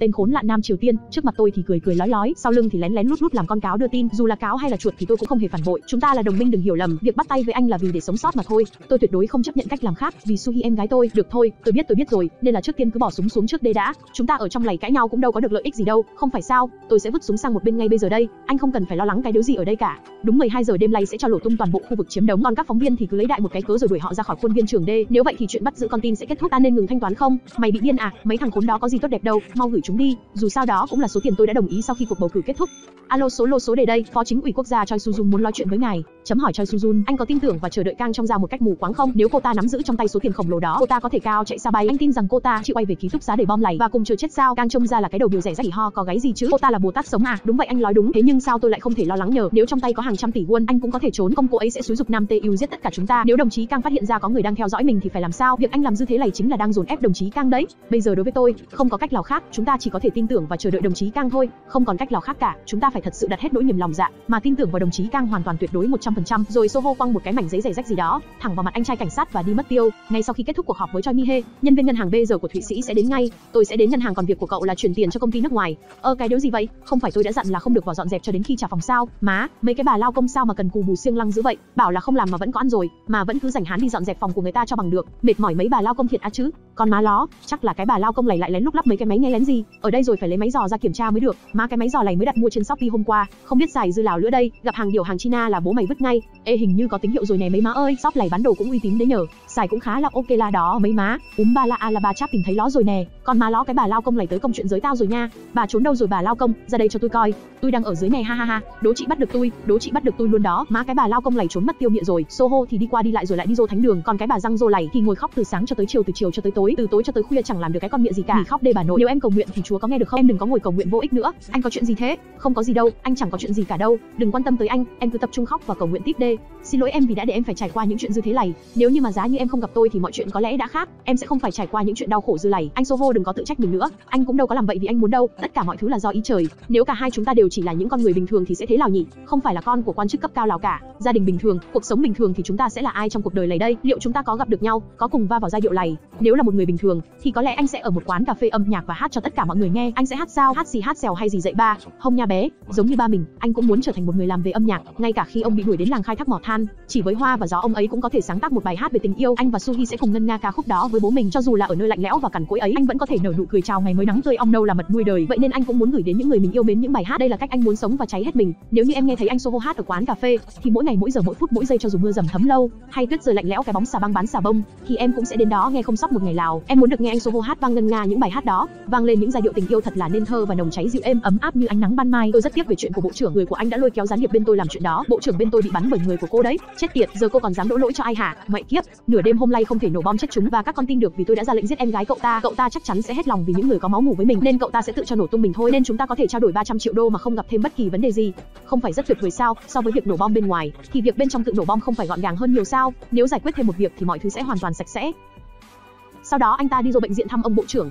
Tên khốn lạn Nam Triều Tiên, trước mặt tôi thì cười cười lói lói, sau lưng thì lén lén lút lút làm con cáo đưa tin, dù là cáo hay là chuột thì tôi cũng không hề phản bội. Chúng ta là đồng minh đừng hiểu lầm, việc bắt tay với anh là vì để sống sót mà thôi. Tôi tuyệt đối không chấp nhận cách làm khác, vì Suhi em gái tôi. Được thôi, tôi biết tôi biết rồi, nên là trước tiên cứ bỏ súng xuống trước đây đã. Chúng ta ở trong lầy cãi nhau cũng đâu có được lợi ích gì đâu, không phải sao? Tôi sẽ vứt súng sang một bên ngay bây giờ đây. Anh không cần phải lo lắng cái điều gì ở đây cả. Đúng 12 giờ đêm nay sẽ cho nổ tung toàn bộ khu vực chiếm đóng, còn các phóng viên thì cứ lấy đại một cái cớ rồi đuổi họ ra khỏi khuôn viên trường D. Nếu vậy thì chuyện bắt giữ con tin sẽ kết thúc. Ta nên ngừng thanh toán không? Mày bị điên à? Mấy thằng khốn đó có gì tốt đẹp đâu, mau gửi chúng đi. Dù sao đó cũng là số tiền tôi đã đồng ý sau khi cuộc bầu cử kết thúc. Alo số lô số đề đây, Phó Chính ủy Quốc gia Choi Sujun muốn nói chuyện với ngài. Chấm hỏi Choi Sujun, anh có tin tưởng và chờ đợi Kang trong ra một cách mù quáng không? Nếu cô ta nắm giữ trong tay số tiền khổng lồ đó, cô ta có thể cao chạy xa bay. Anh tin rằng cô ta chịu quay về ký túc xá để bom lầy và cùng chờ chết sao? Kang trông ra là cái đầu biểu rẻ rách ho có gáy gì chứ? Cô ta là Bồ Tát sống à? Đúng vậy anh nói đúng. Thế nhưng sao tôi lại không thể lo lắng nhờ? Nếu trong tay có hàng trăm tỷ won, anh cũng có thể trốn. Công cô ấy sẽ xúi dục Nam TU giết tất cả chúng ta. Nếu đồng chí Kang phát hiện ra có người đang theo dõi mình thì phải làm sao? Việc anh làm dư thế này chính là đang dồn ép đồng chí Kang đấy. Bây giờ đối với tôi, không có cách nào khác, chúng ta chỉ có thể tin tưởng và chờ đợi đồng chí Kang thôi, không còn cách nào khác cả. Chúng ta phải thật sự đặt hết nỗi niềm lòng dạ, mà tin tưởng vào đồng chí Kang hoàn toàn tuyệt đối 100%. Rồi Soho quăng một cái mảnh giấy rẻ rách gì đó, thẳng vào mặt anh trai cảnh sát và đi mất tiêu. Ngay sau khi kết thúc cuộc họp với Choi Mi Hye, nhân viên ngân hàng bây giờ của Thụy Sĩ sẽ đến ngay. Tôi sẽ đến ngân hàng còn việc của cậu là chuyển tiền cho công ty nước ngoài. Ơ cái điều gì vậy? Không phải tôi đã dặn là không được vào dọn dẹp cho đến khi trả phòng sao? Má, mấy cái bà lao công sao mà cần cù bù siêng lăng dữ vậy? Bảo là không làm mà vẫn có ăn rồi, mà vẫn cứ rảnh hán đi dọn dẹp phòng của người ta cho bằng được. Mệt mỏi mấy bà lao công thiệt á chứ. Còn má ló, chắc là cái bà lao công này lại lén lúc lắp mấy cái máy nghe lén gì. Ở đây rồi phải lấy máy dò ra kiểm tra mới được. Má cái máy dò này mới đặt mua trên Shopee hôm qua, không biết dài dư lào nữa đây. Gặp hàng điều hàng China là bố mày vứt ngay. Ê hình như có tín hiệu rồi này mấy má ơi, shop này bán đồ cũng uy tín đấy nhờ. Xài cũng khá là ok là đó mấy má. Úm ba la a là bà chap tìm thấy ló rồi nè. Còn má ló cái bà lao công này tới công chuyện giới tao rồi nha. Bà trốn đâu rồi bà lao công, ra đây cho tôi coi. Tôi đang ở dưới này ha ha ha. Đố chị bắt được tôi, đố chị bắt được tôi luôn đó. Má cái bà lao công này trốn mất tiêu miệng rồi. Soho thì đi qua đi lại rồi lại đi dô thánh đường, còn cái bà răng dô này thì ngồi khóc từ sáng cho tới chiều từ chiều cho tới tối, từ tối cho tới khuya chẳng làm được cái con miệng gì cả. Nghỉ khóc đây bà nội. Nếu em cầu nguyện thì Chúa có nghe được không? Em đừng có ngồi cầu nguyện vô ích nữa. Anh có chuyện gì thế? Không có gì đâu, anh chẳng có chuyện gì cả đâu. Đừng quan tâm tới anh, em cứ tập trung khóc và cầu nguyện tiếp đi. Xin lỗi em vì đã để em phải trải qua những chuyện dư thế này. Nếu như mà giá như em không gặp tôi thì mọi chuyện có lẽ đã khác. Em sẽ không phải trải qua những chuyện đau khổ dư này. Anh Soho đừng có tự trách mình nữa. Anh cũng đâu có làm vậy vì anh muốn đâu. Tất cả mọi thứ là do ý trời. Nếu cả hai chúng ta đều chỉ là những con người bình thường thì sẽ thế nào nhỉ? Không phải là con của quan chức cấp cao nào cả. Gia đình bình thường, cuộc sống bình thường thì chúng ta sẽ là ai trong cuộc đời này đây? Liệu chúng ta có gặp được nhau, có cùng va vào giai điệu này? Nếu là một người bình thường thì có lẽ anh sẽ ở một quán cà phê âm nhạc và hát cho tất cả mọi người nghe. Anh sẽ hát sao? Hát gì hát xèo hay gì dậy ba? Không nha bé, giống như ba mình, anh cũng muốn trở thành một người làm về âm nhạc, ngay cả khi ông bị đuổi đến làng khai thác mỏ than, chỉ với hoa và gió ông ấy cũng có thể sáng tác một bài hát về tình yêu. Anh và Suhi sẽ cùng ngân nga ca khúc đó với bố mình, cho dù là ở nơi lạnh lẽo và cằn cỗi ấy, anh vẫn có thể nở nụ cười chào ngày mới nắng tươi ong nâu là mật nuôi đời. Vậy nên anh cũng muốn gửi đến những người mình yêu mến những bài hát. Đây là cách anh muốn sống và cháy hết mình. Nếu như em nghe thấy anh Soho hát ở quán cà phê, thì mỗi ngày mỗi giờ mỗi phút mỗi giây cho dù mưa dầm thấm lâu, hay tuyết rơi lạnh lẽo cái bóng xà băng bán xà bông, thì em cũng sẽ đến đó nghe không sót một ngày nào. Em muốn được nghe anh Soho hát vang ngân nga những bài hát đó, vang lên những giai điệu tình yêu thật là nên thơ và nồng cháy dịu êm ấm áp như ánh nắng ban mai. Tôi rất tiếc về chuyện của bộ trưởng, người của anh đã lôi kéo gián điệp bên tôi làm chuyện đó. Bộ trưởng bên tôi bị bắn bởi người của cô đấy. Chết tiệt, giờ cô còn dám đổ lỗi cho ai hả? Mẹ kiếp, nửa đêm hôm nay không thể nổ bom chết chúng và các con tin được vì tôi đã ra lệnh giết em gái cậu ta. Cậu ta chắc chắn sẽ hết lòng vì những người có máu mủ với mình nên cậu ta sẽ tự cho nổ tung mình thôi. Nên chúng ta có thể trao đổi 300 triệu đô mà không gặp thêm bất kỳ vấn đề gì. Không phải rất tuyệt vời sao? So với việc nổ bom bên ngoài thì việc bên trong tự nổ bom không phải gọn gàng hơn nhiều sao? Nếu giải quyết thêm một việc thì mọi thứ sẽ hoàn toàn sạch sẽ. Sau đó anh ta đi rồi bệnh viện thăm ông bộ trưởng.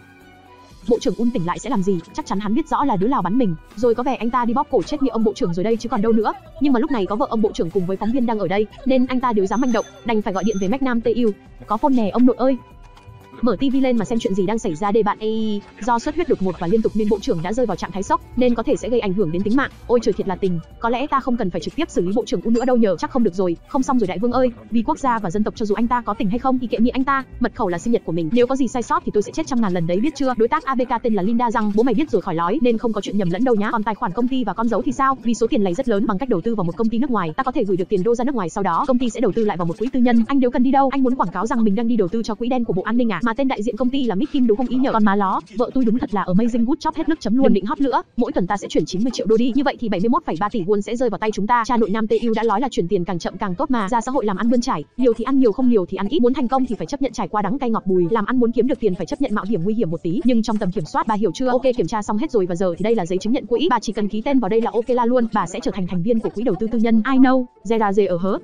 Bộ trưởng Un tỉnh lại sẽ làm gì? Chắc chắn hắn biết rõ là đứa Lào bắn mình, rồi có vẻ anh ta đi bóp cổ chết như ông bộ trưởng rồi đây chứ còn đâu nữa. Nhưng mà lúc này có vợ ông bộ trưởng cùng với phóng viên đang ở đây, nên anh ta đều dám manh động, đành phải gọi điện về Magnam TU. Có phone nè ông nội ơi, Mở tivi lên mà xem chuyện gì đang xảy ra đây bạn AI. Do xuất huyết đột ngột và liên tục nên bộ trưởng đã rơi vào trạng thái sốc, nên có thể sẽ gây ảnh hưởng đến tính mạng. Ôi trời thiệt là tình, có lẽ ta không cần phải trực tiếp xử lý bộ trưởng U nữa đâu nhờ, chắc không được rồi, không xong rồi đại vương ơi, vì quốc gia và dân tộc cho dù anh ta có tỉnh hay không thì kệ miệng anh ta, mật khẩu là sinh nhật của mình, nếu có gì sai sót thì tôi sẽ chết trăm ngàn lần đấy biết chưa? Đối tác ABK tên là Linda rằng bố mày biết rồi khỏi nói nên không có chuyện nhầm lẫn đâu nhá. Còn tài khoản công ty và con dấu thì sao? Vì số tiền này rất lớn bằng cách đầu tư vào một công ty nước ngoài, ta có thể gửi được tiền đô ra nước ngoài sau đó công ty sẽ đầu tư lại vào một quỹ tư nhân. Anh nếu cần đi đâu, anh muốn quảng cáo rằng mình đang đi đầu tư cho quỹ đen của bộ an ninh à? Mà tên đại diện công ty là Mick Kim đúng không? Ý nhờ con má ló, vợ tôi đúng thật là amazing good job hết nước chấm luôn. Định hot nữa. Mỗi tuần ta sẽ chuyển 90 triệu đô đi, như vậy thì 71,3 tỷ won sẽ rơi vào tay chúng ta. Cha nội Nam TU đã nói là chuyển tiền càng chậm càng tốt mà, ra xã hội làm ăn bươn trải, nhiều thì ăn nhiều không nhiều thì ăn. Ít, muốn thành công thì phải chấp nhận trải qua đắng cay ngọt bùi, làm ăn muốn kiếm được tiền phải chấp nhận mạo hiểm nguy hiểm một tí, nhưng trong tầm kiểm soát bà hiểu chưa? Ok kiểm tra xong hết rồi và giờ thì đây là giấy chứng nhận quỹ, bà chỉ cần ký tên vào đây là ok la luôn, bà sẽ trở thành thành viên của quỹ đầu tư tư nhân. I know, Zera ở hớ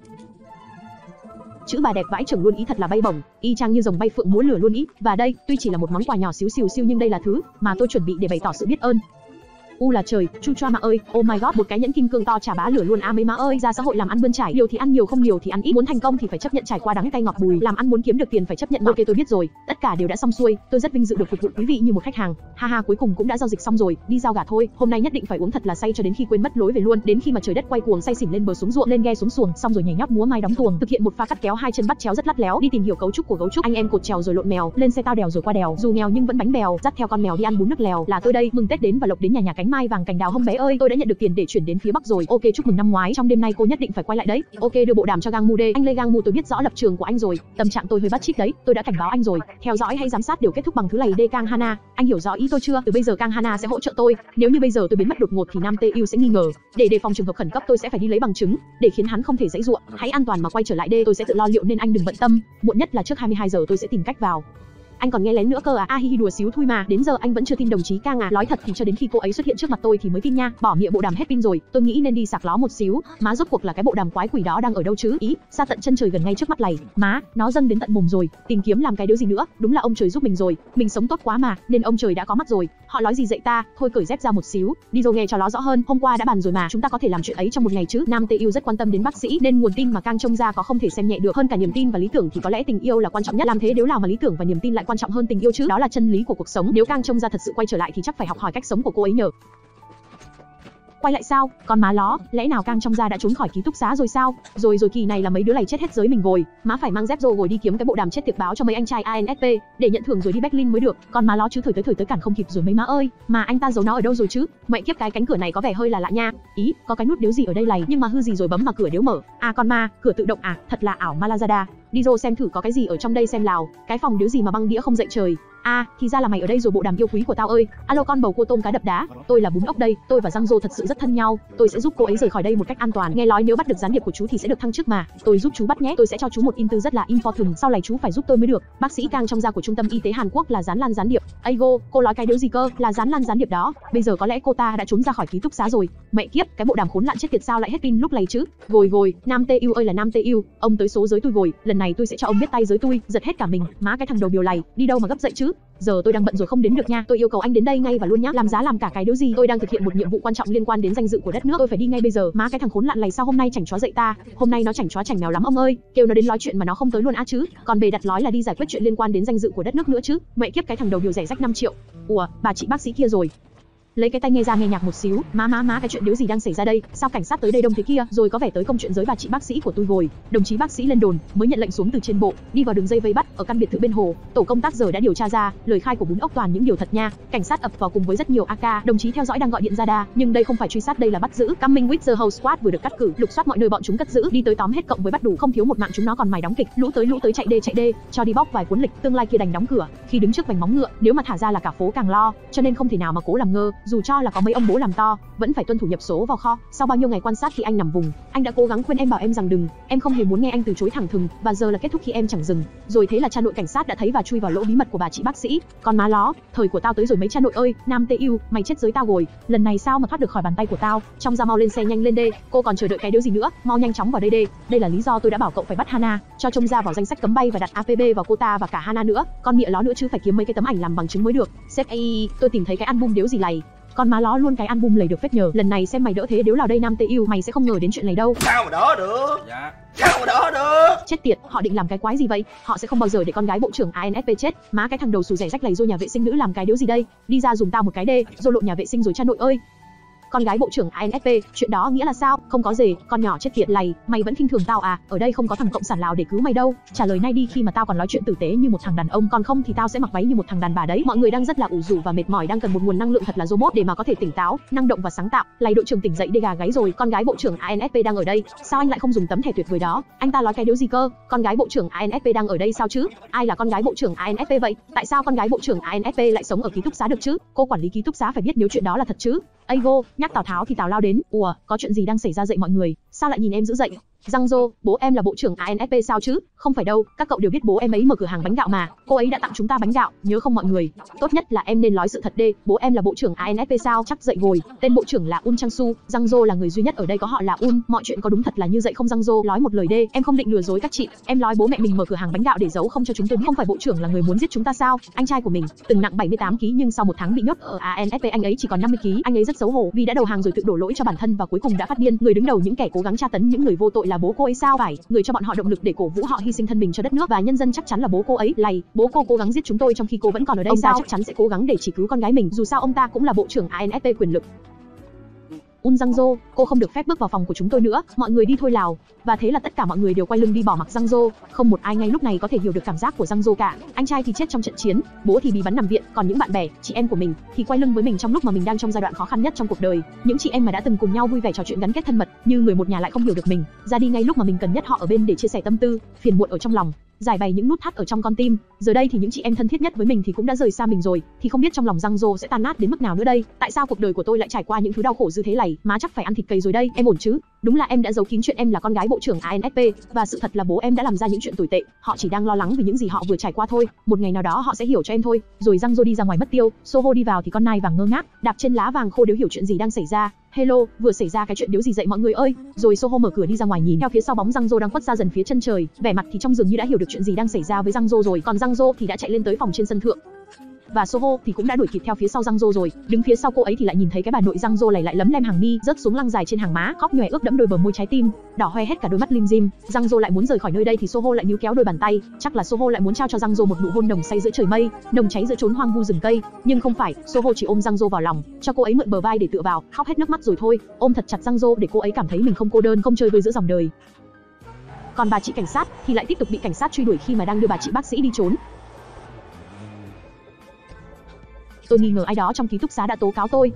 chữ bà đẹp vãi trưởng luôn ý thật là bay bổng, y chang như rồng bay phượng múa lửa luôn ý. Và đây, tuy chỉ là một món quà nhỏ xíu xìu xiu nhưng đây là thứ mà tôi chuẩn bị để bày tỏ sự biết ơn. U là trời, chu choa mà ơi, oh my god, một cái nhẫn kim cương to trả bá lửa luôn. A mấy má ơi, ra xã hội làm ăn bươn trải, nhiều thì ăn nhiều không nhiều thì ăn ít, muốn thành công thì phải chấp nhận trải qua đắng cay ngọt bùi, làm ăn muốn kiếm được tiền phải chấp nhận ok tôi biết rồi, tất cả đều đã xong xuôi, tôi rất vinh dự được phục vụ quý vị như một khách hàng. Ha ha, cuối cùng cũng đã giao dịch xong rồi, đi giao gà thôi, hôm nay nhất định phải uống thật là say cho đến khi quên mất lối về luôn, đến khi mà trời đất quay cuồng say xỉn lên bờ xuống ruộng lên ghe xuống xuồng, xong rồi nhảy nhót múa mai đóng tuồng, thực hiện một pha cắt kéo hai chân bắt chéo rất lắt léo, đi tìm hiểu cấu trúc của gấu trúc, anh em cột trèo rồi lộn mèo, lên xe tao đèo rồi qua đèo, dù nghèo nhưng vẫn bánh bèo, dắt theo con mèo đi ăn bún nước lèo, là tôi đây, mừng Tết đến và lộc đến nhà nhà cánh mai vàng cành đào hôm bé ơi, tôi đã nhận được tiền để chuyển đến phía Bắc rồi. Ok chúc mừng năm ngoái, trong đêm nay cô nhất định phải quay lại đấy. Ok đưa bộ đàm cho Gang Mu Đê. Anh Lê Gang Mu tôi biết rõ lập trường của anh rồi, tâm trạng tôi hơi bắt chích đấy, tôi đã cảnh báo anh rồi. Theo dõi hay giám sát đều kết thúc bằng thứ này Đê Kang Hana. Anh hiểu rõ ý tôi chưa? Từ bây giờ Kang Hana sẽ hỗ trợ tôi. Nếu như bây giờ tôi biến mất đột ngột thì Nam Tê Yêu sẽ nghi ngờ. Để đề phòng trường hợp khẩn cấp tôi sẽ phải đi lấy bằng chứng, để khiến hắn không thể dãy ruộng. Hãy an toàn mà quay trở lại đê tôi sẽ tự lo liệu nên anh đừng bận tâm. Muộn nhất là trước 22 giờ tôi sẽ tìm cách vào anh còn nghe lén nữa cơ à? A hi hi đùa xíu thôi mà, đến giờ anh vẫn chưa tin đồng chí Kang à? Nói thật thì cho đến khi cô ấy xuất hiện trước mặt tôi thì mới tin nha. Bỏ nghĩa bộ đàm hết pin rồi, tôi nghĩ nên đi sạc ló một xíu. Má rốt cuộc là cái bộ đàm quái quỷ đó đang ở đâu chứ? Ý, xa tận chân trời gần ngay trước mắt này. Má, nó dâng đến tận mồm rồi, tìm kiếm làm cái đứa gì nữa? Đúng là ông trời giúp mình rồi, mình sống tốt quá mà, nên ông trời đã có mắt rồi. Họ nói gì dạy ta, thôi cởi dép ra một xíu, đi rồi nghe cho nó rõ hơn. Hôm qua đã bàn rồi mà, chúng ta có thể làm chuyện ấy trong một ngày chứ? Nam Tê Yêu rất quan tâm đến bác sĩ, nên nguồn tin mà Cang trông ra có không thể xem nhẹ được. Hơn cả niềm tin và lý tưởng thì có lẽ tình yêu là quan trọng nhất. Làm thế nếu nào mà lý tưởng và niềm tin lại quan trọng hơn tình yêu chứ? đó là chân lý của cuộc sống. Nếu Kang trông ra thật sự quay trở lại thì chắc phải học hỏi cách sống của cô ấy nhờ. Quay lại sao? Con má ló, lẽ nào Kang trong gia đã trốn khỏi ký túc xá rồi sao? Rồi rồi kỳ này là mấy đứa này chết hết giới mình rồi, má phải mang dép rồi ngồi đi kiếm cái bộ đàm chết tiệc báo cho mấy anh trai ANSP để nhận thưởng rồi đi Berlin mới được. Con má ló chứ thời tới thời tới cản không kịp rồi mấy má ơi, mà anh ta giấu nó ở đâu rồi chứ? Mẹ kiếp cái cánh cửa này có vẻ hơi là lạ nha. Ý, có cái nút điếu gì ở đây này, nhưng mà hư gì rồi bấm mà cửa điếu mở. À con ma, cửa tự động à, thật là ảo Malazada. Đi rô xem thử có cái gì ở trong đây xem lào, cái phòng điếu gì mà băng đĩa không dậy trời. A, à, thì ra là mày ở đây rồi bộ đàm yêu quý của tao ơi. Alo con bầu cua tôm cá đập đá, tôi là bún ốc đây, tôi và răng rô thật sự rất thân nhau, tôi sẽ giúp cô ấy rời khỏi đây một cách an toàn. Nghe nói nếu bắt được gián điệp của chú thì sẽ được thăng chức mà. Tôi giúp chú bắt nhé, tôi sẽ cho chú một in tư rất là important, sau này chú phải giúp tôi mới được. Bác sĩ Kang trong gia của trung tâm y tế Hàn Quốc là gián lan gián điệp. Aigo, cô nói cái điều gì cơ? Là gián lan gián điệp đó. Bây giờ có lẽ cô ta đã trốn ra khỏi ký túc xá rồi. Mẹ kiếp, cái bộ đàm khốn nạn chết tiệt sao lại hết pin lúc này chứ? Gồi gồi, Nam Tê Yêu ơi là Nam Tê Yêu, ông tới số giới tôi gồi, lần này tôi sẽ cho ông biết tay giới tôi, giật hết cả mình. Má cái thằng đầu điều này, đi đâu mà gấp dậy chứ? Giờ tôi đang bận rồi không đến được nha. Tôi yêu cầu anh đến đây ngay và luôn nhá. Làm giá làm cả cái điều gì? Tôi đang thực hiện một nhiệm vụ quan trọng liên quan đến danh dự của đất nước. Tôi phải đi ngay bây giờ. Má cái thằng khốn nạn này sao hôm nay chảnh chó dậy ta? Hôm nay nó chảnh chó chảnh mèo lắm ông ơi. Kêu nó đến nói chuyện mà nó không tới luôn á chứ. Còn bề đặt nói là đi giải quyết chuyện liên quan đến danh dự của đất nước nữa chứ. Mẹ kiếp cái thằng đầu điều rẻ rách 5 triệu. Ủa, bà chị bác sĩ kia rồi lấy cái tai nghe ra nghe nhạc một xíu. Má má má, cái chuyện điếu gì đang xảy ra đây? Sao cảnh sát tới đây đông thế kia? Rồi có vẻ tới công chuyện giới bà chị bác sĩ của tôi rồi. Đồng chí bác sĩ lên đồn, mới nhận lệnh xuống từ trên bộ. Đi vào đường dây vây bắt, ở căn biệt thự bên hồ. Tổ công tác giờ đã điều tra ra, lời khai của bún ốc toàn những điều thật nha. Cảnh sát ập vào cùng với rất nhiều ak đồng chí theo dõi đang gọi điện ra đa, nhưng đây không phải truy sát, đây là bắt giữ. Coming with the house squad vừa được cắt cử, lục soát mọi nơi bọn chúng cất giữ. Đi tới tóm hết cộng với bắt đủ, không thiếu một mạng chúng nó còn mày đóng kịch. Lũ tới lũ tới, chạy đê chạy đê. Cho đi bóc vài cuốn lịch, tương lai kia đành đóng cửa. Khi đứng trước vành móng ngựa, nếu mà thả ra là cả phố càng lo, cho nên không thể nào mà cố làm ngơ dù cho là có mấy ông bố làm to, vẫn phải tuân thủ nhập số vào kho. Sau bao nhiêu ngày quan sát khi anh nằm vùng, anh đã cố gắng khuyên em bảo em rằng đừng, em không hề muốn nghe anh từ chối thẳng thừng, và giờ là kết thúc khi em chẳng dừng. Rồi thế là cha nội cảnh sát đã thấy và chui vào lỗ bí mật của bà chị bác sĩ. Con má ló, thời của tao tới rồi mấy cha nội ơi, Nam Tê yêu, mày chết dưới tao rồi. Lần này sao mà thoát được khỏi bàn tay của tao? Trong ra mau lên xe nhanh lên đê, cô còn chờ đợi cái điều gì nữa? Mau nhanh chóng vào đây đê. Đây là lý do tôi đã bảo cậu phải bắt Hana, cho trông ra vào danh sách cấm bay và đặt APB vào cô ta và cả Hana nữa. Con mịa ló nữa chứ phải kiếm mấy cái tấm ảnh làm bằng chứng mới được. Sếp AI, tôi tìm thấy cái album điếu gì này, con má ló luôn cái album lầy được phết nhờ. Lần này xem mày đỡ thế điếu nào đây Nam Tê yêu, mày sẽ không ngờ đến chuyện này đâu. Sao mà đỡ được? Dạ. Sao mà đỡ được? Chết tiệt, họ định làm cái quái gì vậy? Họ sẽ không bao giờ để con gái bộ trưởng ANSP chết. Má cái thằng đầu xù rẻ rách lầy rồi nhà vệ sinh nữ làm cái điếu gì đây? Đi ra dùng tao một cái đê, rồi lộ nhà vệ sinh rồi cha nội ơi con gái bộ trưởng ANSP, chuyện đó nghĩa là sao? Không có gì, con nhỏ chết tiệt lầy, mày vẫn khinh thường tao à? Ở đây không có thằng cộng sản Lào để cứu mày đâu. Trả lời nay đi khi mà tao còn nói chuyện tử tế như một thằng đàn ông, còn không thì tao sẽ mặc váy như một thằng đàn bà đấy. Mọi người đang rất là ủ rũ và mệt mỏi đang cần một nguồn năng lượng thật là robot để mà có thể tỉnh táo, năng động và sáng tạo. Lầy đội trưởng tỉnh dậy đê gà gáy rồi, con gái bộ trưởng ANSP đang ở đây. Sao anh lại không dùng tấm thẻ tuyệt vời đó? Anh ta nói cái điều gì cơ? Con gái bộ trưởng ANSP đang ở đây sao chứ? Ai là con gái bộ trưởng ANSP vậy? Tại sao con gái bộ trưởng ANSP lại sống ở ký túc xá được chứ? Cô quản lý ký túc xá phải biết nếu chuyện đó là thật chứ. Aigo, nhắc Tào Tháo thì Tào lao đến. Ủa, có chuyện gì đang xảy ra dậy mọi người? Sao lại nhìn em dữ dậy? Giang Dô, bố em là bộ trưởng ANFP sao chứ? Không phải đâu, các cậu đều biết bố em ấy mở cửa hàng bánh gạo mà. Cô ấy đã tặng chúng ta bánh gạo, nhớ không mọi người? Tốt nhất là em nên nói sự thật đi, bố em là bộ trưởng ANFP sao? Chắc dậy rồi. Tên bộ trưởng là Un Chang Su, Giang Dô là người duy nhất ở đây có họ là Un, mọi chuyện có đúng thật là như vậy không Giang Dô? Nói một lời đi. em không định lừa dối các chị. Em nói bố mẹ mình mở cửa hàng bánh gạo để giấu không cho chúng tôi biết. Không phải bộ trưởng là người muốn giết chúng ta sao? Anh trai của mình từng nặng 78 kg nhưng sau một tháng bị nhốt ở ANFP anh ấy chỉ còn 50 kg. Anh ấy rất xấu hổ vì đã đầu hàng rồi tự đổ lỗi cho bản thân và cuối cùng đã phát điên. Người đứng đầu những kẻ cố gắng tra tấn những người vô tội là bố cô ấy sao? Phải, người cho bọn họ động lực để cổ vũ họ hy sinh thân mình cho đất nước và nhân dân chắc chắn là bố cô ấy. Lầy, bố cô cố gắng giết chúng tôi trong khi cô vẫn còn ở đây ông sao? Ta chắc chắn sẽ cố gắng để chỉ cứu con gái mình. Dù sao ông ta cũng là bộ trưởng ANSP quyền lực. Un Giang Dô, cô không được phép bước vào phòng của chúng tôi nữa, mọi người đi thôi lào. Và thế là tất cả mọi người đều quay lưng đi bỏ mặc Giang Dô, không một ai ngay lúc này có thể hiểu được cảm giác của Giang Dô cả. Anh trai thì chết trong trận chiến, bố thì bị bắn nằm viện, còn những bạn bè, chị em của mình thì quay lưng với mình trong lúc mà mình đang trong giai đoạn khó khăn nhất trong cuộc đời. Những chị em mà đã từng cùng nhau vui vẻ trò chuyện gắn kết thân mật, như người một nhà lại không hiểu được mình, ra đi ngay lúc mà mình cần nhất họ ở bên để chia sẻ tâm tư, phiền muộn ở trong lòng giải bày những nút thắt ở trong con tim. Giờ đây thì những chị em thân thiết nhất với mình thì cũng đã rời xa mình rồi, thì không biết trong lòng răng rô sẽ tan nát đến mức nào nữa đây. Tại sao cuộc đời của tôi lại trải qua những thứ đau khổ như thế này? Má chắc phải ăn thịt cầy rồi đây. Em ổn chứ? Đúng là em đã giấu kín chuyện em là con gái bộ trưởng ANSP và sự thật là bố em đã làm ra những chuyện tồi tệ. Họ chỉ đang lo lắng vì những gì họ vừa trải qua thôi. Một ngày nào đó họ sẽ hiểu cho em thôi. Rồi răng rô đi ra ngoài mất tiêu, Soho đi vào thì con nai vàng ngơ ngác, đạp trên lá vàng khô nếu hiểu chuyện gì đang xảy ra. Hello, vừa xảy ra cái chuyện điếu gì dậy mọi người ơi? Rồi Soho mở cửa đi ra ngoài nhìn theo phía sau bóng răng rô đang khuất ra dần phía chân trời, vẻ mặt thì trong rừng như đã hiểu được chuyện gì đang xảy ra với răng rô rồi, còn răng rô thì đã chạy lên tới phòng trên sân thượng và Soho thì cũng đã đuổi kịp theo phía sau răng rô rồi. Đứng phía sau cô ấy thì lại nhìn thấy cái bà nội răng rô này lại lấm lem hàng mi, rớt xuống lăng dài trên hàng má, khóc nhòe ướt đẫm đôi bờ môi trái tim, đỏ hoe hết cả đôi mắt lim dim. răng rô lại muốn rời khỏi nơi đây thì Soho lại níu kéo đôi bàn tay, chắc là Soho lại muốn trao cho răng rô một nụ hôn nồng say giữa trời mây, nồng cháy giữa chốn hoang vu rừng cây, nhưng không phải, Soho chỉ ôm răng rô vào lòng, cho cô ấy mượn bờ vai để tựa vào, khóc hết nước mắt rồi thôi, ôm thật chặt răng rô để cô ấy cảm thấy mình không cô đơn, không chơi vơi giữa dòng đời. Còn bà chị cảnh sát thì lại tiếp tục bị cảnh sát truy đuổi khi mà đang đưa bà chị bác sĩ đi trốn. Tôi nghi ngờ ai đó trong ký túc xá đã tố cáo tôi.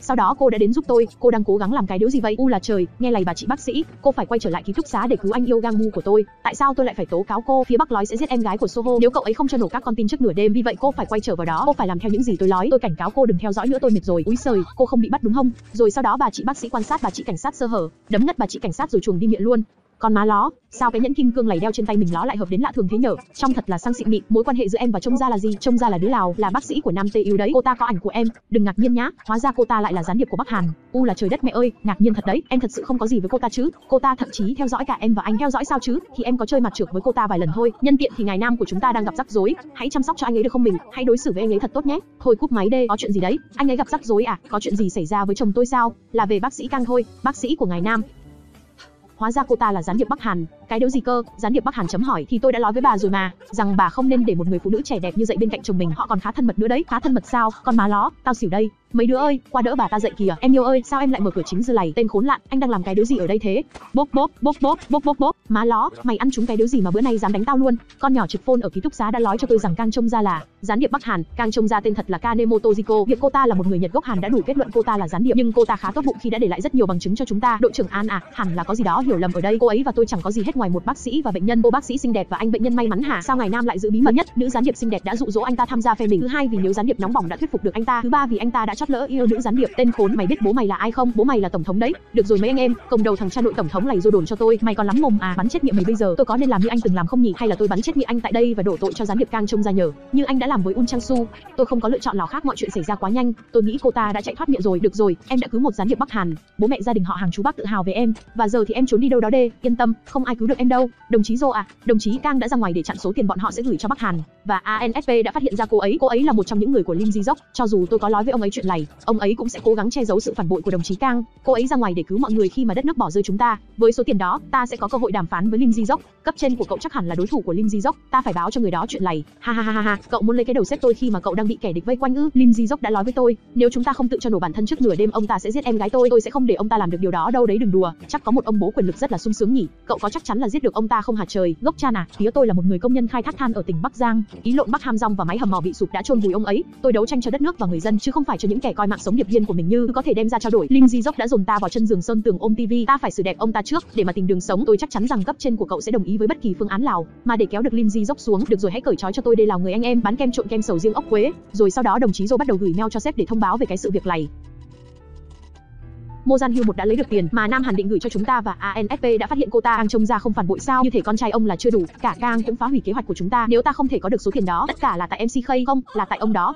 Sau đó cô đã đến giúp tôi, cô đang cố gắng làm cái điều gì vậy? U là trời, nghe lầy bà chị bác sĩ, cô phải quay trở lại ký túc xá để cứu anh yêu gang mu của tôi. Tại sao tôi lại phải tố cáo cô? Phía Bắc nói sẽ giết em gái của Soho nếu cậu ấy không cho nổ các con tin trước nửa đêm, vì vậy cô phải quay trở vào đó. Cô phải làm theo những gì tôi nói. Tôi cảnh cáo cô đừng theo dõi nữa tôi mệt rồi. Úi sời. cô không bị bắt đúng không? Rồi sau đó bà chị bác sĩ quan sát bà chị cảnh sát sơ hở, đấm ngất bà chị cảnh sát rồi chuồng đi miệng luôn. Con má ló, sao cái nhẫn kim cương lầy đeo trên tay mình ló lại hợp đến lạ thường thế nhở? Trong thật là sang xịn mịn, mối quan hệ giữa em và trông ra là gì? Trông ra là đứa Lào, là bác sĩ của Nam tây yêu đấy. Cô ta có ảnh của em, đừng ngạc nhiên nhá. Hóa ra cô ta lại là gián điệp của Bắc Hàn. U là trời đất mẹ ơi, ngạc nhiên thật đấy. Em thật sự không có gì với cô ta chứ? Cô ta thậm chí theo dõi cả em và anh theo dõi sao chứ? Thì em có chơi mặt trược với cô ta vài lần thôi. Nhân tiện thì ngài nam của chúng ta đang gặp rắc rối, hãy chăm sóc cho anh ấy được không mình? Hãy đối xử với anh ấy thật tốt nhé. Thôi cúp máy đê, có chuyện gì đấy? Anh ấy gặp rắc rối à? Có chuyện gì xảy ra với chồng tôi sao? Là về bác sĩ Cang thôi, bác sĩ của ngài nam. Hóa ra cô ta là gián điệp Bắc Hàn, cái đéo gì cơ? Gián điệp Bắc Hàn chấm hỏi thì tôi đã nói với bà rồi mà, rằng bà không nên để một người phụ nữ trẻ đẹp như vậy bên cạnh chồng mình, họ còn khá thân mật nữa đấy, khá thân mật sao? Con má ló, tao xỉu đây. Mấy đứa ơi, qua đỡ bà ta dậy kìa. Em yêu ơi, sao em lại mở cửa chính dư lầy? Tên khốn nạn, anh đang làm cái đứa gì ở đây thế? Bốp bốp bốp bốp bốp bốp bốp. Má ló, mày ăn trúng cái đứa gì mà bữa nay dám đánh tao luôn? Con nhỏ trực phone ở ký túc xá đã nói cho tôi rằng Kang Trông Gia là gián điệp Bắc Hàn. Kang Trông Gia tên thật là Kanemoto Jiko. Việc cô ta là một người Nhật gốc Hàn đã đủ kết luận cô ta là gián điệp, nhưng cô ta khá tốt bụng khi đã để lại rất nhiều bằng chứng cho chúng ta. Đội trưởng An à, hẳn là có gì đó hiểu lầm ở đây. Cô ấy và tôi chẳng có gì hết ngoài một bác sĩ và bệnh nhân. Cô bác sĩ xinh đẹp và anh bệnh nhân may mắn hả? Sao ngày nam lại giữ bí mật nhất? Nữ gián điệp xinh đẹp đã dụ dỗ anh ta tham gia phe mình. Thứ hai vì nếu gián điệp nóng bỏng đã thuyết phục được anh ta. Thứ ba vì anh ta đã chót lỡ yêu nữ gián điệp. Tên khốn, mày biết bố mày là ai không? Bố mày là tổng thống đấy. Được rồi mấy anh em, cầm đầu thằng cha nội tổng thống này rồi đồn cho tôi. Mày còn lắm mồm à? Bắn chết miệng mày bây giờ. Tôi có nên làm như anh từng làm không nhỉ? Hay là tôi bắn chết miệng anh tại đây và đổ tội cho gián điệp Kang trông ra nhờ? Như anh đã làm với Un Chang Su. Tôi không có lựa chọn nào khác, mọi chuyện xảy ra quá nhanh. Tôi nghĩ cô ta đã chạy thoát miệng rồi. Được rồi, em đã cứu một gián điệp Bắc Hàn. Bố mẹ gia đình họ hàng chú bác tự hào về em. Và giờ thì em trốn đi đâu đó đê. Yên tâm, không ai cứu được em đâu. Đồng chí Dô à, đồng chí Kang đã ra ngoài để chặn số tiền bọn họ sẽ gửi cho Bắc Hàn và ANSP đã phát hiện ra cô ấy. Cô ấy là một trong những người của Lim Ji Dốc. Cho dù tôi có nói với ông ấy chuyện này, ông ấy cũng sẽ cố gắng che giấu sự phản bội của đồng chí Kang. Cô ấy ra ngoài để cứu mọi người khi mà đất nước bỏ rơi chúng ta. Với số tiền đó, ta sẽ có cơ hội đảm đàm phán với Lim Ji Dốc. Cấp trên của cậu chắc hẳn là đối thủ của Lim Ji Dốc. Ta phải báo cho người đó chuyện này. Ha ha ha ha ha. Cậu muốn lấy cái đầu xếp tôi khi mà cậu đang bị kẻ địch vây quanh ư? Lim Ji Dốc đã nói với tôi, nếu chúng ta không tự cho nổ bản thân trước nửa đêm, ông ta sẽ giết em gái tôi. Tôi sẽ không để ông ta làm được điều đó đâu đấy đừng đùa. Chắc có một ông bố quyền lực rất là sung sướng nhỉ. Cậu có chắc chắn là giết được ông ta không hả trời? Gốc cha à, phía tôi là một người công nhân khai thác than ở tỉnh Bắc Giang. Ý lộn Bắc Ham Rong và máy hầm mỏ bị sụp đã chôn vùi ông ấy. Tôi đấu tranh cho đất nước và người dân chứ không phải cho những kẻ coi mạng sống điệp viên của mình như có thể đem ra trao đổi. Lim Di Dốc đã dồn ta vào chân giường sơn tường ôm tivi. Ta phải xử đẹp ông ta trước để mà tìm đường sống. Tôi chắc chắn rằng cấp trên của cậu sẽ đồng ý với bất kỳ phương án nào. Mà để kéo được Lim Di Dốc xuống, được rồi hãy cởi trói cho tôi đây là người anh em bán kem trộn kem sầu riêng ốc quế. Rồi sau đó đồng chí Joe bắt đầu gửi mail cho sếp để thông báo về cái sự việc này. Mozan Hugh một đã lấy được tiền mà Nam Hàn định gửi cho chúng ta và ANFP đã phát hiện cô ta đang trông ra không phản bội sao? Như thể con trai ông là chưa đủ, cả Kang cũng phá hủy kế hoạch của chúng ta. Nếu ta không thể có được số tiền đó, tất cả là tại MC không, là tại ông đó.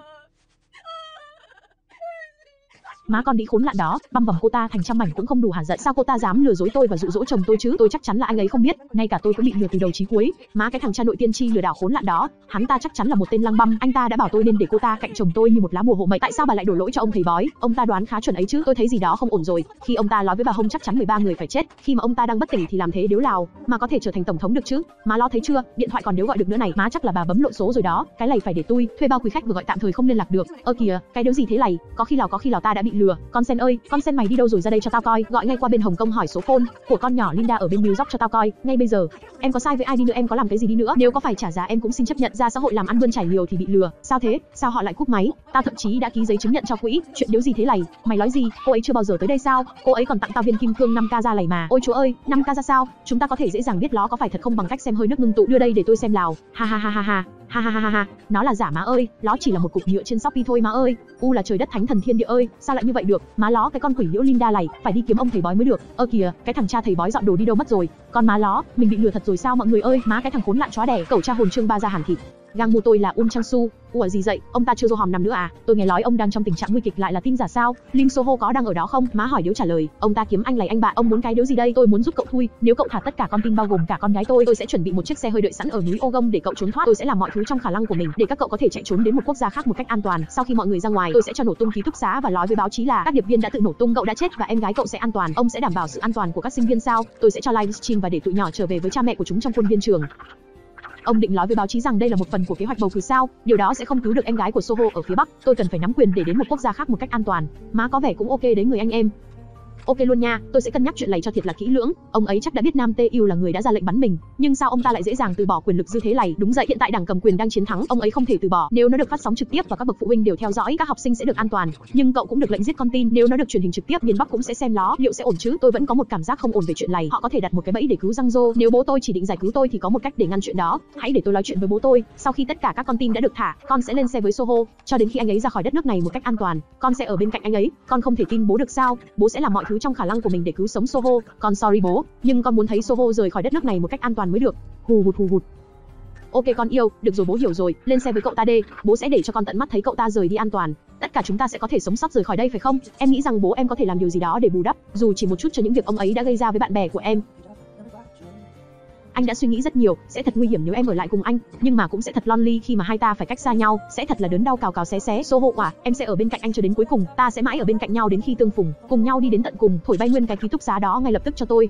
Má con đĩ khốn nạn đó, băm vằm cô ta thành trăm mảnh cũng không đủ hả giận. Sao cô ta dám lừa dối tôi và dụ dỗ chồng tôi chứ? Tôi chắc chắn là anh ấy không biết, ngay cả tôi cũng bị lừa từ đầu chí cuối. Má cái thằng cha nội tiên tri lừa đảo khốn nạn đó, hắn ta chắc chắn là một tên lăng băm. Anh ta đã bảo tôi nên để cô ta cạnh chồng tôi như một lá bùa hộ mệnh. Tại sao bà lại đổ lỗi cho ông thầy bói? Ông ta đoán khá chuẩn ấy chứ. Tôi thấy gì đó không ổn rồi. Khi ông ta nói với bà Hồng chắc chắn 13 người phải chết, khi mà ông ta đang bất tỉnh thì làm thế điếu lào, mà có thể trở thành tổng thống được chứ? Má lo thấy chưa? Điện thoại còn nếu gọi được nữa này. Má chắc là bà bấm lộn số rồi đó. Cái này phải để tôi thuê bao quý khách vừa gọi tạm thời không liên lạc được. Ơ kìa, cái điếu gì thế này? Có khi nào có khi nào ta đã bị lừa? Con sen ơi, con sen mày đi đâu rồi ra đây cho tao coi, gọi ngay qua bên Hồng Kông hỏi số phone của con nhỏ Linda ở bên New York cho tao coi, ngay bây giờ. Em có sai với ai đi nữa em có làm cái gì đi nữa, nếu có phải trả giá em cũng xin chấp nhận ra xã hội làm ăn buôn trải liều thì bị lừa. Sao thế? Sao họ lại cúp máy? Tao thậm chí đã ký giấy chứng nhận cho quỹ, chuyện điếu gì thế này? Mày nói gì? Cô ấy chưa bao giờ tới đây sao? Cô ấy còn tặng tao viên kim cương 5k ra lầy mà. Ôi chúa ơi, 5k ra sao? Chúng ta có thể dễ dàng biết nó có phải thật không bằng cách xem hơi nước ngưng tụ đưa đây để tôi xem lào. Ha ha ha ha ha. Ha ha ha ha ha, nó là giả má ơi, nó chỉ là một cục nhựa trên Shopee thôi má ơi. U là trời đất thánh thần thiên địa ơi, sao lại như vậy được? Má ló cái con quỷ liễu Linda này, phải đi kiếm ông thầy bói mới được. Ơ kìa, cái thằng cha thầy bói dọn đồ đi đâu mất rồi? Con má ló, mình bị lừa thật rồi sao mọi người ơi? Má cái thằng khốn nạn chó đẻ, cẩu cha hồn trương ba ra hàng thịt. Gang mua tôi là Um Chang Su. Ủa gì vậy? Ông ta chưa vô hòm nằm nữa à? Tôi nghe nói ông đang trong tình trạng nguy kịch lại là tin giả sao? Lim Soho có đang ở đó không? Má hỏi điếu trả lời. Ông ta kiếm anh này anh bạn. Ông muốn cái điếu gì đây? Tôi muốn giúp cậu thui. Nếu cậu thả tất cả con tin bao gồm cả con gái tôi, tôi sẽ chuẩn bị một chiếc xe hơi đợi sẵn ở núi Ogong để cậu trốn thoát. Tôi sẽ làm mọi thứ trong khả năng của mình để các cậu có thể chạy trốn đến một quốc gia khác một cách an toàn. Sau khi mọi người ra ngoài, tôi sẽ cho nổ tung ký túc xá và nói với báo chí là các điệp viên đã tự nổ tung, cậu đã chết và em gái cậu sẽ an toàn. Ông sẽ đảm bảo sự an toàn của các sinh viên sao? Tôi sẽ cho livestream và để tụi nhỏ trở về với cha mẹ của chúng trong khuôn viên trường. Ông định nói với báo chí rằng đây là một phần của kế hoạch bầu cử sao? Điều đó sẽ không cứu được em gái của Soho ở phía Bắc. Tôi cần phải nắm quyền để đến một quốc gia khác một cách an toàn. Má có vẻ cũng ok đấy người anh em. Ok luôn nha, tôi sẽ cân nhắc chuyện này cho thiệt là kỹ lưỡng. Ông ấy chắc đã biết Nam Tê Yêu là người đã ra lệnh bắn mình, nhưng sao ông ta lại dễ dàng từ bỏ quyền lực dư thế này? Đúng vậy, hiện tại đảng cầm quyền đang chiến thắng, ông ấy không thể từ bỏ. Nếu nó được phát sóng trực tiếp và các bậc phụ huynh đều theo dõi, các học sinh sẽ được an toàn. Nhưng cậu cũng được lệnh giết con tin, nếu nó được truyền hình trực tiếp, miền Bắc cũng sẽ xem nó, liệu sẽ ổn chứ? Tôi vẫn có một cảm giác không ổn về chuyện này. Họ có thể đặt một cái bẫy để cứu Giang Dô. Nếu bố tôi chỉ định giải cứu tôi thì có một cách để ngăn chuyện đó. Hãy để tôi nói chuyện với bố tôi. Sau khi tất cả các con tin đã được thả, con sẽ lên xe với Soho, cho đến khi anh ấy ra khỏi đất nước này một cách an toàn. Con sẽ ở bên cạnh anh ấy. Con không thể tin bố được sao? Bố sẽ làm mọi thứ trong khả năng của mình để cứu sống Soho. Con sorry bố, nhưng con muốn thấy Soho rời khỏi đất nước này một cách an toàn mới được. Hù hụt hù hụt. Ok con yêu, được rồi bố hiểu rồi, lên xe với cậu ta đi, bố sẽ để cho con tận mắt thấy cậu ta rời đi an toàn. Tất cả chúng ta sẽ có thể sống sót rời khỏi đây phải không? Em nghĩ rằng bố em có thể làm điều gì đó để bù đắp, dù chỉ một chút cho những việc ông ấy đã gây ra với bạn bè của em. Anh đã suy nghĩ rất nhiều, sẽ thật nguy hiểm nếu em ở lại cùng anh, nhưng mà cũng sẽ thật lonely khi mà hai ta phải cách xa nhau, sẽ thật là đớn đau cào cào xé xé. Số hộ quả, em sẽ ở bên cạnh anh cho đến cuối cùng, ta sẽ mãi ở bên cạnh nhau đến khi tương phùng, cùng nhau đi đến tận cùng, thổi bay nguyên cái ký túc xá đó ngay lập tức cho tôi.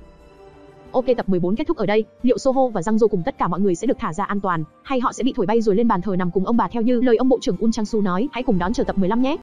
Ok tập 14 kết thúc ở đây, liệu Soho và Giang Dô cùng tất cả mọi người sẽ được thả ra an toàn, hay họ sẽ bị thổi bay rồi lên bàn thờ nằm cùng ông bà theo như lời ông bộ trưởng Un Chang Su nói, hãy cùng đón chờ tập 15 nhé.